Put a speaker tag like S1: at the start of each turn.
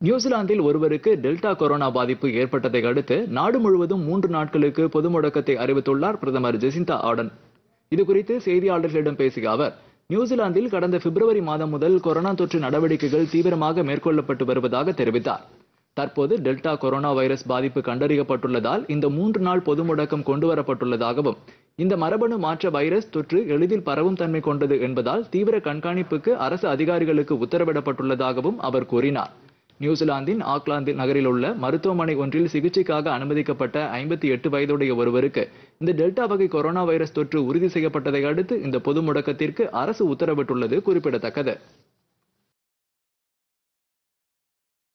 S1: நியூசிலாந்தில் ஒருவருக்கு delta corona பாதிப்பு ஏற்பட்டதை அடுத்து நாடு முழுவதும் மூன்று நாட்களுக்கு பொது முடக்கத்தை அறிவித்துள்ளார் பிரதமர் ஜெசிந்தா ஆர்டன். இதுகுறித்து செய்தியாளர்களிடம் பேசிய அவர் நியூசிலாந்தில் கடந்த பிப்ரவரி மாதம் முதல் கொரோனா தொற்று நடவடிக்கைகள் தீவிரமாக மேற்கொள்ளப்பட்டு வருவதாக தெரிவித்தார். தற்போது டெல்டா கொரோனா வைரஸ் பாதிப்பு கண்டறியப்பட்டுள்ளதால் இந்த மூன்று நாள் பொது முடக்கம் கொண்டுவரப்பட்டுள்ளதாகவும் இந்த மரபணு மாற்ற வைரஸ் தொற்று எளிதில் பரவும் தன்மை கொண்டது என்பதால் தீவிர கண்காணிப்புக்கு அரசு அதிகாரிகளுக்கு உத்தரவிடப்பட்டுள்ளதாகவும் அவர் கூறினார். நியூசிலாந்தின் ஆக்லாந்து நகரில் உள்ள மருத்துவமனை ஒன்றில் சிகிச்சைக்காக அனுமதிக்கப்பட்ட ஐம்பத்தி எட்டு வயதுடைய ஒருவருக்கு இந்த டெல்டா வகை கொரோனா வைரஸ் தொற்று உறுதி செய்யப்பட்டதை அடுத்து இந்த பொது முடக்கத்திற்கு அரசு உத்தரவிட்டுள்ளது குறிப்பிடத்தக்கது.